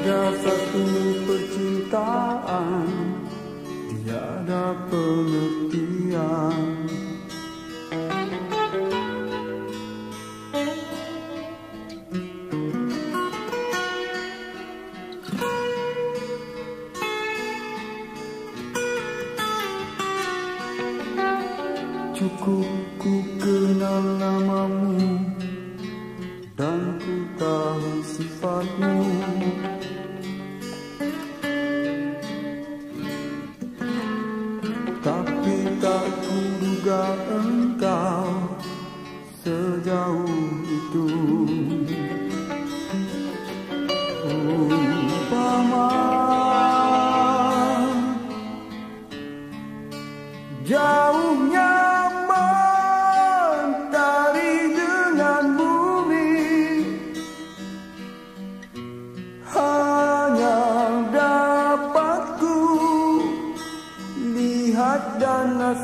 Pada satu percintaan Tiada pengertian. Cukup ku kenal namamu Dan ku tahu sifatmu Tapi tak ku duga engkau Sejauh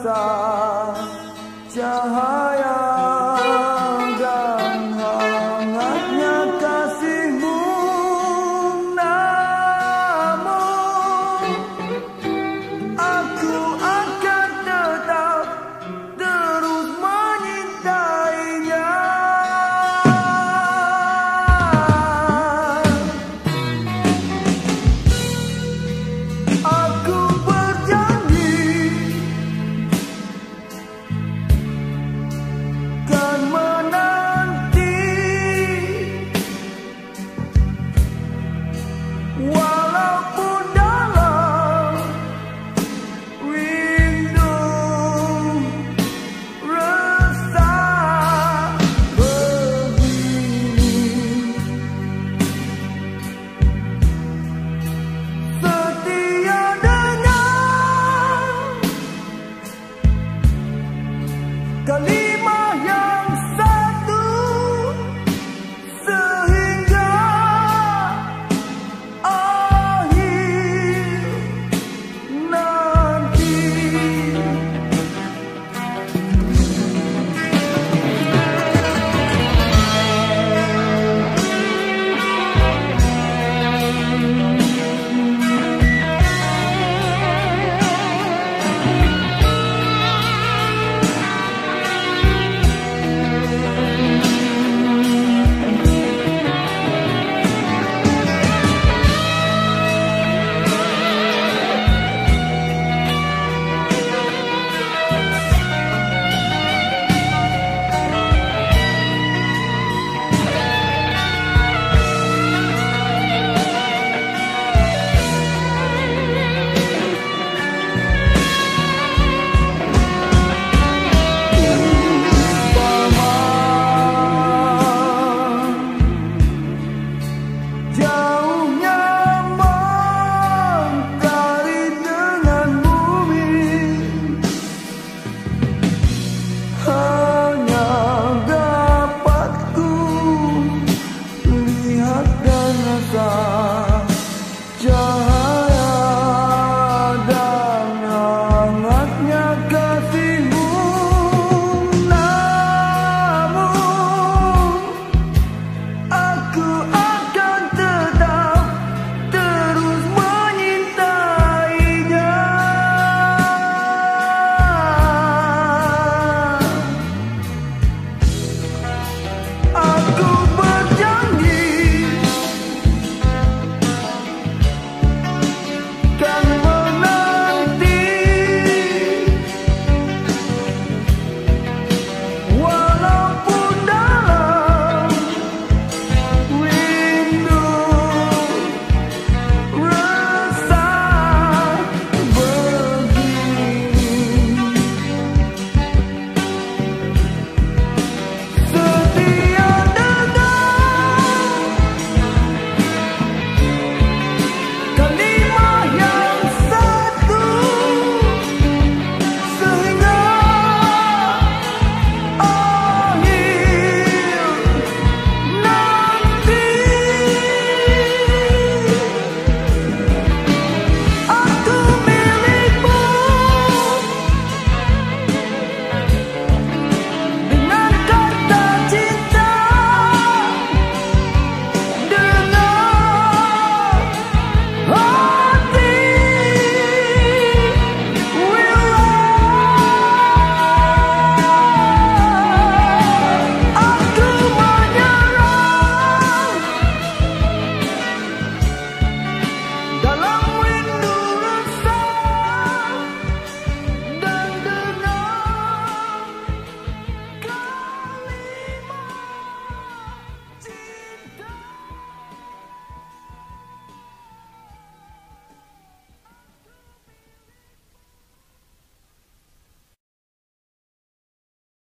रास्ता चढ़ाया